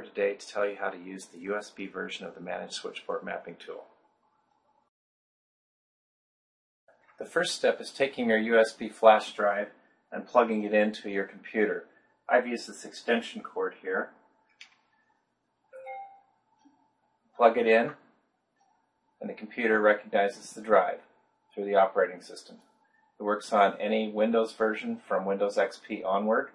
here today to tell you how to use the USB version of the Managed Switch Port Mapping tool. The first step is taking your USB flash drive and plugging it into your computer. I've used this extension cord here. Plug it in and the computer recognizes the drive through the operating system. It works on any Windows version from Windows XP onward.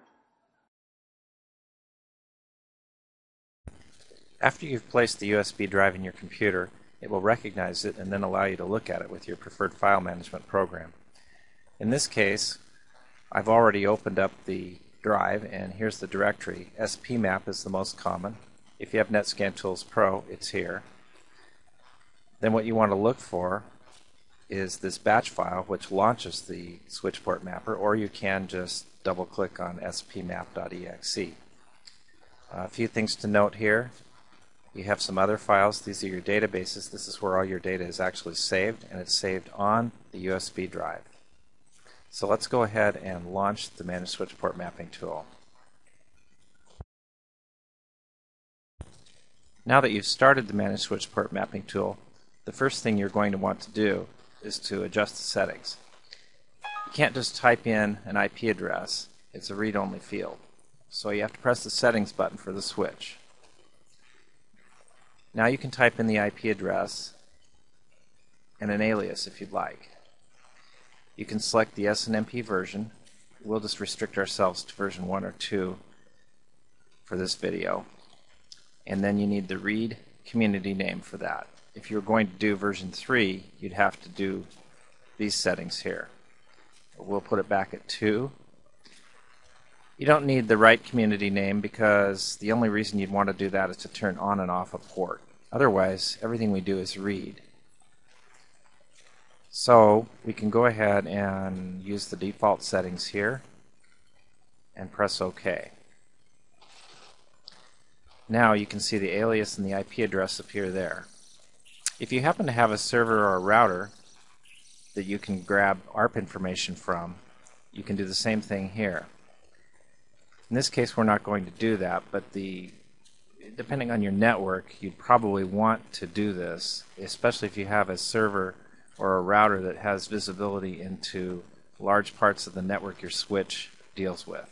After you've placed the USB drive in your computer, it will recognize it and then allow you to look at it with your preferred file management program. In this case, I've already opened up the drive and here's the directory. SPMAP is the most common. If you have NetScan Tools Pro, it's here. Then what you want to look for is this batch file which launches the switchport mapper or you can just double click on spmap.exe. A few things to note here. You have some other files. These are your databases. This is where all your data is actually saved and it's saved on the USB drive. So let's go ahead and launch the Managed Switch Port Mapping tool. Now that you've started the Managed Switch Port Mapping tool, the first thing you're going to want to do is to adjust the settings. You can't just type in an IP address. It's a read-only field. So you have to press the settings button for the switch. Now you can type in the IP address and an alias if you'd like. You can select the SNMP version. We'll just restrict ourselves to version 1 or 2 for this video. And then you need the read community name for that if you're going to do version 3, you'd have to do these settings here. We'll put it back at 2. You don't need the write community name because the only reason you'd want to do that is to turn on and off a port. Otherwise, everything we do is read. So we can go ahead and use the default settings here and press OK. Now you can see the alias and the IP address appear there. If you happen to have a server or a router that you can grab ARP information from, you can do the same thing here. In this case, we're not going to do that, but the depending on your network, you'd probably want to do this, especially if you have a server or a router that has visibility into large parts of the network your switch deals with.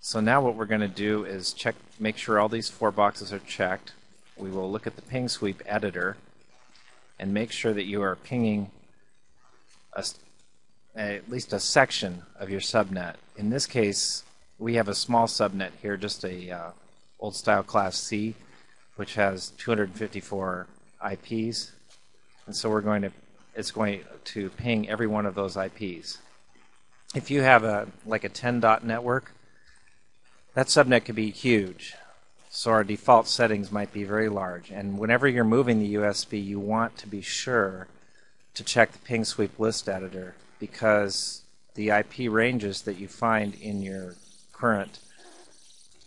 So now what we're going to do is check, make sure all these four boxes are checked we will look at the ping sweep editor and make sure that you are pinging a, at least a section of your subnet. In this case, we have a small subnet here, just a uh, old style class C, which has 254 IPs, and so we're going to it's going to ping every one of those IPs. If you have a like a 10 dot network, that subnet could be huge. So our default settings might be very large. And whenever you're moving the USB, you want to be sure to check the ping sweep list editor because the IP ranges that you find in your current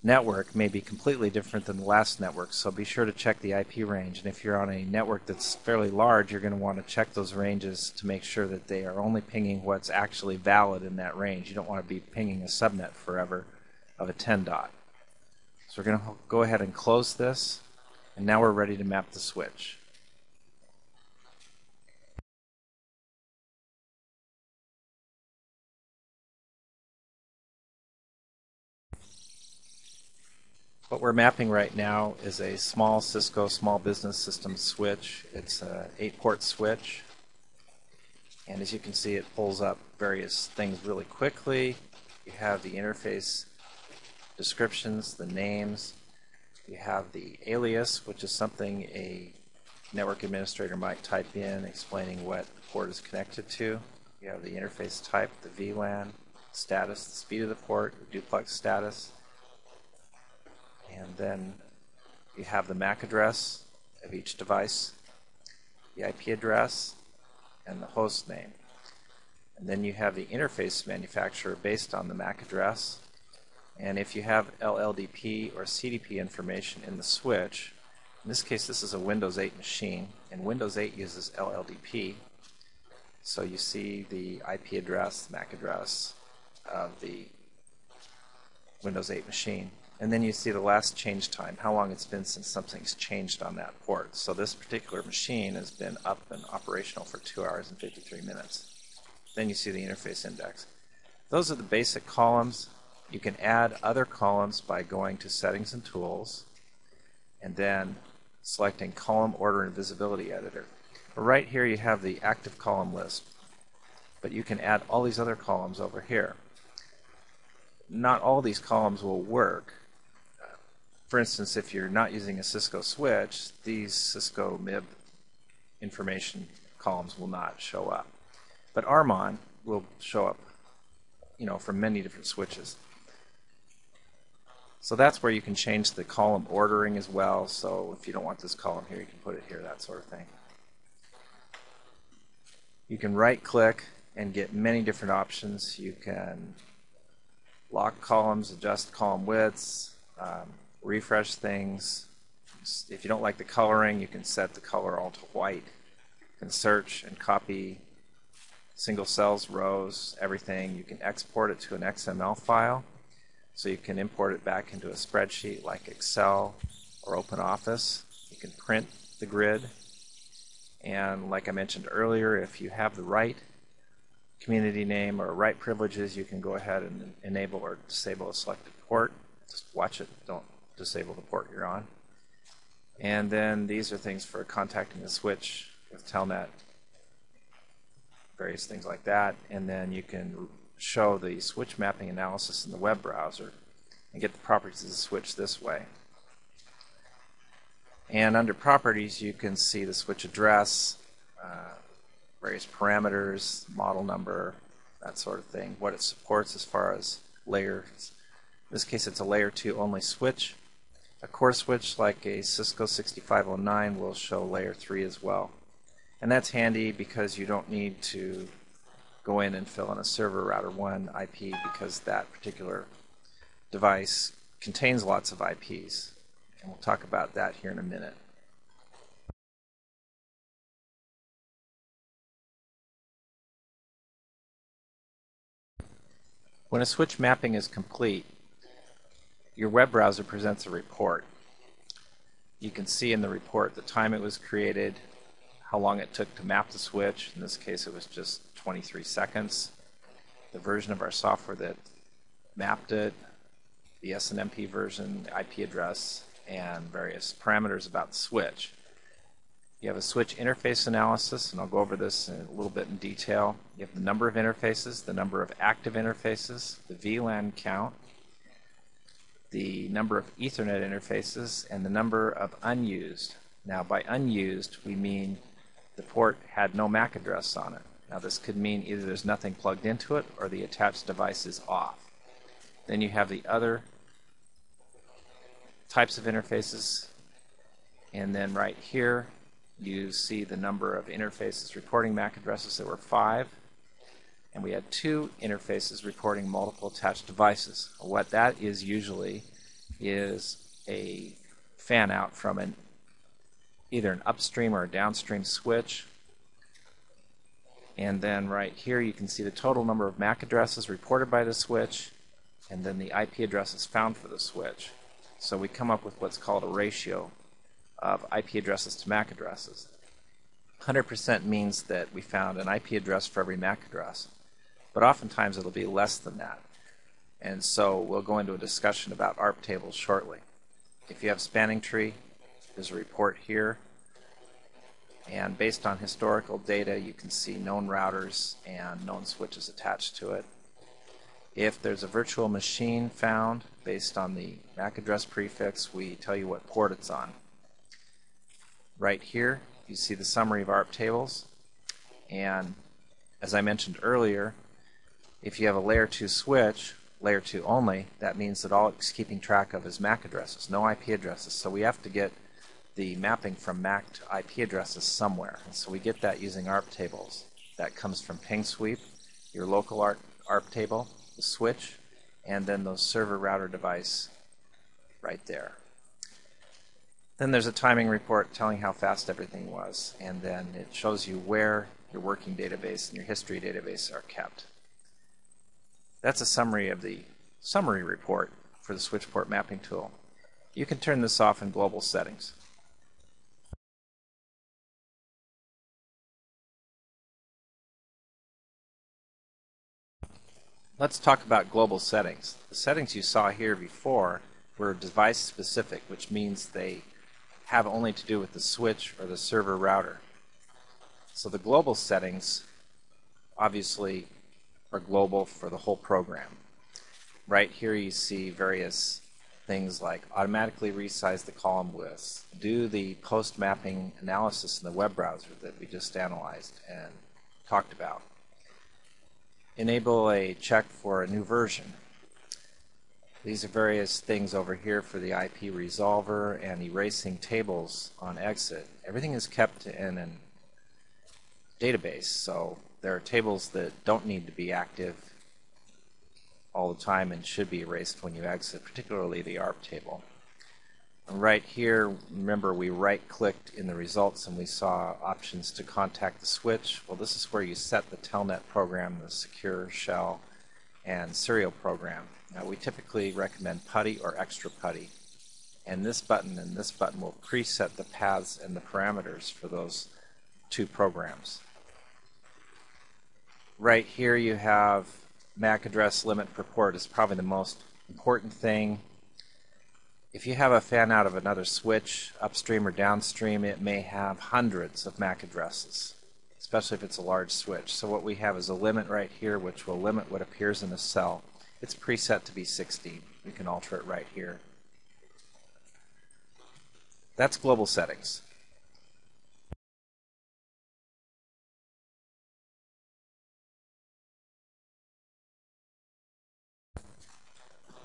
network may be completely different than the last network. So be sure to check the IP range. And if you're on a network that's fairly large, you're going to want to check those ranges to make sure that they are only pinging what's actually valid in that range. You don't want to be pinging a subnet forever of a 10 dot. So we're going to go ahead and close this, and now we're ready to map the switch. What we're mapping right now is a small Cisco Small Business System switch. It's an 8-port switch. And as you can see, it pulls up various things really quickly. You have the interface descriptions, the names. You have the alias, which is something a network administrator might type in explaining what port is connected to. You have the interface type, the VLAN, status, the speed of the port, the duplex status. And then you have the MAC address of each device, the IP address, and the host name. And then you have the interface manufacturer based on the MAC address, and if you have LLDP or CDP information in the switch, in this case this is a Windows 8 machine, and Windows 8 uses LLDP. So you see the IP address, the MAC address of the Windows 8 machine. And then you see the last change time, how long it's been since something's changed on that port. So this particular machine has been up and operational for 2 hours and 53 minutes. Then you see the interface index. Those are the basic columns. You can add other columns by going to Settings and Tools and then selecting Column Order and Visibility Editor. Right here you have the active column list, but you can add all these other columns over here. Not all these columns will work. For instance, if you're not using a Cisco switch, these Cisco MIB information columns will not show up. But RMON will show up, you know, from many different switches. So that's where you can change the column ordering as well. So if you don't want this column here, you can put it here, that sort of thing. You can right click and get many different options. You can lock columns, adjust column widths, um, refresh things. If you don't like the coloring, you can set the color all to white. You can search and copy single cells, rows, everything. You can export it to an XML file so you can import it back into a spreadsheet like Excel or OpenOffice. You can print the grid. And like I mentioned earlier, if you have the write community name or write privileges, you can go ahead and enable or disable a selected port. Just watch it. Don't disable the port you're on. And then these are things for contacting the switch with Telnet, various things like that. And then you can show the switch mapping analysis in the web browser and get the properties of the switch this way. And under properties, you can see the switch address, uh, various parameters, model number, that sort of thing, what it supports as far as layers. In this case, it's a layer 2 only switch. A core switch like a Cisco 6509 will show layer 3 as well. And that's handy because you don't need to go in and fill in a server router 1 IP because that particular device contains lots of IPs. And we'll talk about that here in a minute. When a switch mapping is complete, your web browser presents a report. You can see in the report the time it was created, how long it took to map the switch. In this case, it was just 23 seconds. The version of our software that mapped it, the SNMP version, the IP address, and various parameters about the switch. You have a switch interface analysis, and I'll go over this a little bit in detail. You have the number of interfaces, the number of active interfaces, the VLAN count, the number of Ethernet interfaces, and the number of unused. Now, by unused, we mean the port had no MAC address on it. Now this could mean either there's nothing plugged into it or the attached device is off. Then you have the other types of interfaces and then right here you see the number of interfaces reporting MAC addresses. There were five and we had two interfaces reporting multiple attached devices. What that is usually is a fan out from an either an upstream or a downstream switch and then right here you can see the total number of MAC addresses reported by the switch and then the IP addresses found for the switch. So we come up with what's called a ratio of IP addresses to MAC addresses. 100% means that we found an IP address for every MAC address, but oftentimes it'll be less than that. And so we'll go into a discussion about ARP tables shortly. If you have spanning tree, there's a report here and based on historical data, you can see known routers and known switches attached to it. If there's a virtual machine found based on the MAC address prefix, we tell you what port it's on. Right here, you see the summary of ARP tables. And as I mentioned earlier, if you have a layer 2 switch, layer 2 only, that means that all it's keeping track of is MAC addresses, no IP addresses. So we have to get the mapping from MAC to IP addresses somewhere. And so we get that using ARP tables. That comes from ping sweep, your local ARP, ARP table, the switch, and then the server router device right there. Then there's a timing report telling how fast everything was, and then it shows you where your working database and your history database are kept. That's a summary of the summary report. for the switch port mapping tool. You can turn this off in global settings. Let's talk about global settings. The settings you saw here before were device specific, which means they have only to do with the switch or the server router. So the global settings obviously are global for the whole program. Right here you see various things like automatically resize the column widths, do the post mapping analysis in the web browser that we just analyzed and talked about enable a check for a new version. These are various things over here for the IP resolver and erasing tables on exit. Everything is kept in a database, so there are tables that don't need to be active all the time and should be erased when you exit, particularly the ARP table. Right here, remember we right clicked in the results and we saw options to contact the switch. Well, this is where you set the telnet program, the secure shell, and serial program. Now, we typically recommend PuTTY or ExtraPuTTY. And this button and this button will preset the paths and the parameters for those two programs. Right here you have MAC address limit per port is probably the most important thing if you have a fan out of another switch, upstream or downstream, it may have hundreds of MAC addresses, especially if it's a large switch. So what we have is a limit right here, which will limit what appears in a cell. It's preset to be 16. We can alter it right here. That's global settings.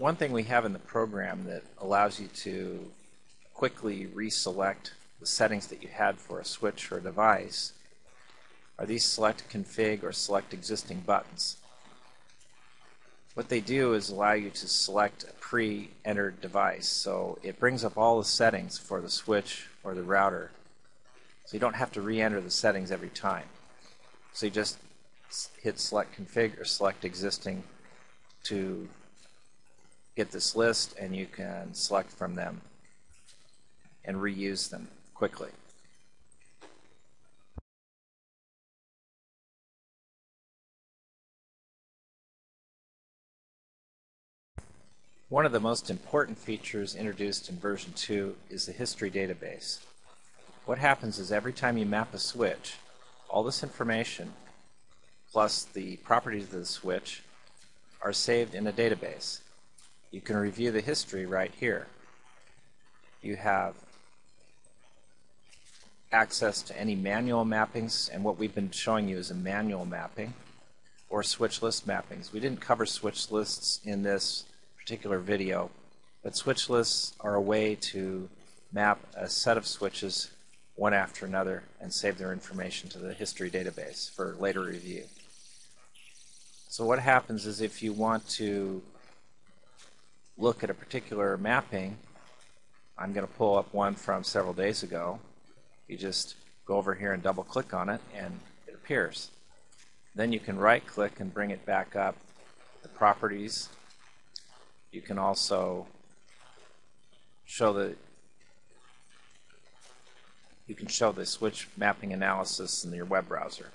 One thing we have in the program that allows you to quickly reselect the settings that you had for a switch or a device are these select config or select existing buttons. What they do is allow you to select a pre-entered device. So it brings up all the settings for the switch or the router. So you don't have to re-enter the settings every time. So you just hit select config or select existing to get this list and you can select from them and reuse them quickly. One of the most important features introduced in version 2 is the history database. What happens is every time you map a switch, all this information plus the properties of the switch are saved in a database. You can review the history right here. You have access to any manual mappings, and what we've been showing you is a manual mapping or switch list mappings. We didn't cover switch lists in this particular video, but switch lists are a way to map a set of switches one after another and save their information to the history database for later review. So what happens is if you want to look at a particular mapping, I'm going to pull up one from several days ago. You just go over here and double click on it and it appears. Then you can right click and bring it back up the properties. You can also show the you can show the switch mapping analysis in your web browser.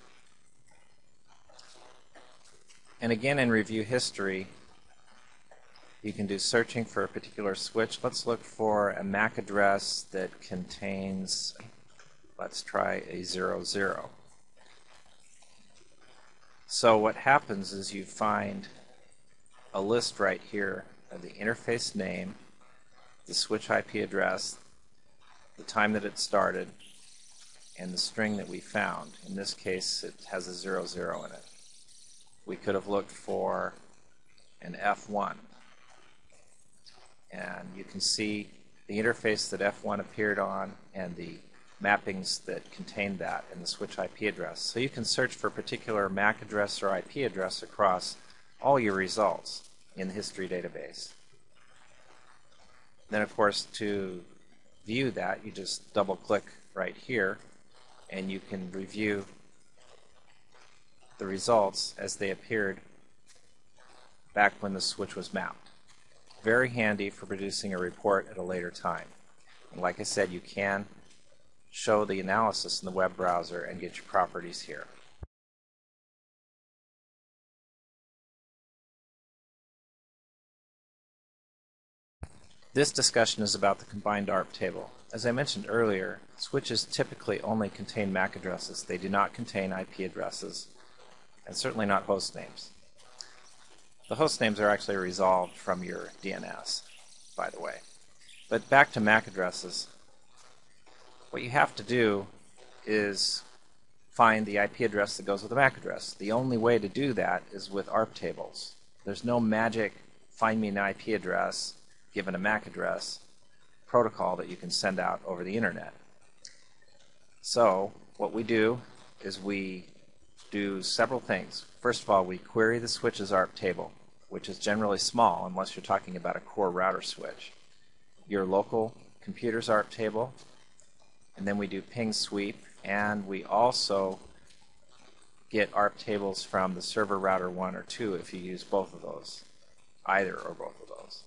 And again in review history, you can do searching for a particular switch. Let's look for a MAC address that contains, let's try a 00. zero. So what happens is you find a list right here of the interface name, the switch IP address, the time that it started, and the string that we found. In this case, it has a 00, zero in it. We could have looked for an F1 and you can see the interface that F1 appeared on and the mappings that contain that and the switch IP address. So you can search for a particular MAC address or IP address across all your results in the history database. Then, of course, to view that, you just double click right here and you can review the results as they appeared back when the switch was mapped. Very handy for producing a report at a later time. And like I said, you can show the analysis in the web browser and get your properties here. This discussion is about the combined ARP table. As I mentioned earlier, switches typically only contain MAC addresses. They do not contain IP addresses, and certainly not host names. The host names are actually resolved from your DNS, by the way. But back to MAC addresses. What you have to do is find the IP address that goes with the MAC address. The only way to do that is with ARP tables. There's no magic find me an IP address given a MAC address protocol that you can send out over the internet. So what we do is we do several things. First of all, we query the switch's ARP table, which is generally small unless you're talking about a core router switch. Your local computer's ARP table, and then we do ping sweep, and we also get ARP tables from the server router 1 or 2 if you use both of those, either or both of those.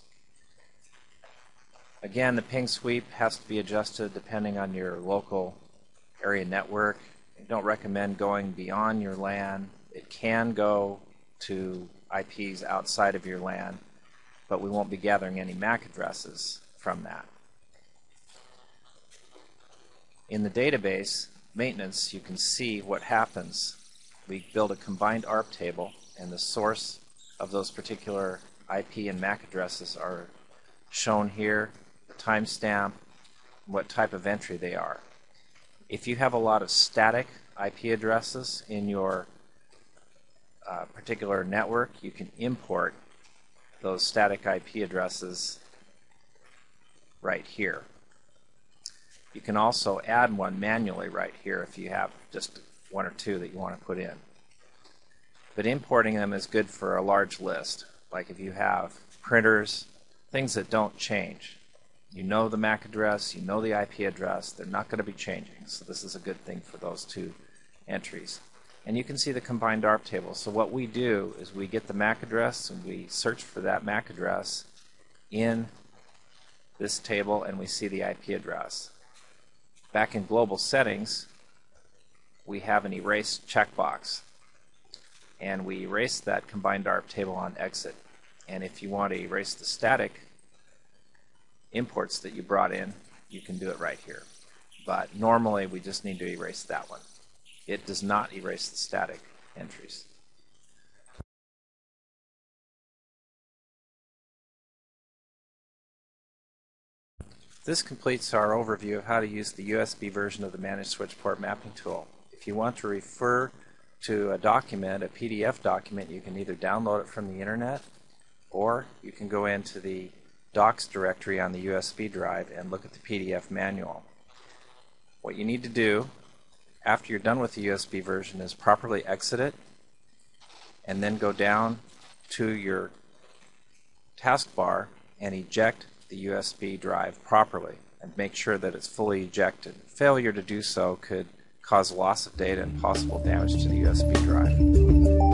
Again, the ping sweep has to be adjusted depending on your local area network. Don't recommend going beyond your LAN. It can go to IPs outside of your LAN, but we won't be gathering any MAC addresses from that. In the database maintenance, you can see what happens. We build a combined ARP table, and the source of those particular IP and MAC addresses are shown here timestamp, what type of entry they are. If you have a lot of static IP addresses in your uh, particular network, you can import those static IP addresses right here. You can also add one manually right here if you have just one or two that you want to put in. But importing them is good for a large list, like if you have printers, things that don't change. You know the MAC address, you know the IP address, they're not going to be changing. So this is a good thing for those two entries. And you can see the combined ARP table. So what we do is we get the MAC address and we search for that MAC address in this table and we see the IP address. Back in global settings, we have an erase checkbox. And we erase that combined ARP table on exit. And if you want to erase the static imports that you brought in, you can do it right here. But normally we just need to erase that one. It does not erase the static entries. This completes our overview of how to use the USB version of the Managed Switch Port Mapping Tool. If you want to refer to a document, a PDF document, you can either download it from the internet or you can go into the docs directory on the USB drive and look at the PDF manual. What you need to do after you're done with the USB version is properly exit it and then go down to your taskbar and eject the USB drive properly and make sure that it's fully ejected. Failure to do so could cause loss of data and possible damage to the USB drive.